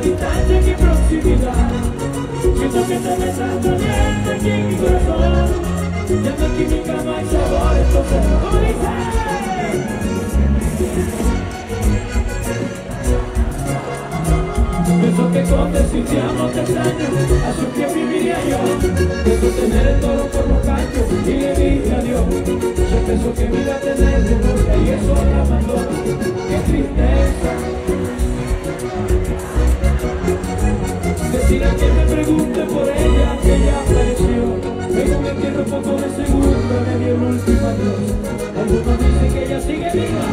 distancia que proximidad. Siento que te besas doliente aquí en mi corazón. Hay química, no hay sabor, entonces no Pienso que con decir te extraño, así que viviría yo. Pienso tener el toro por los cachos y le dije adiós. Yo pienso que vida tener de boca y eso la abandona. Decir a quien me pregunte por ella que ya apareció. Me quiero poco de seguro, me dio el último adiós. Algunos dicen que ella sigue viva,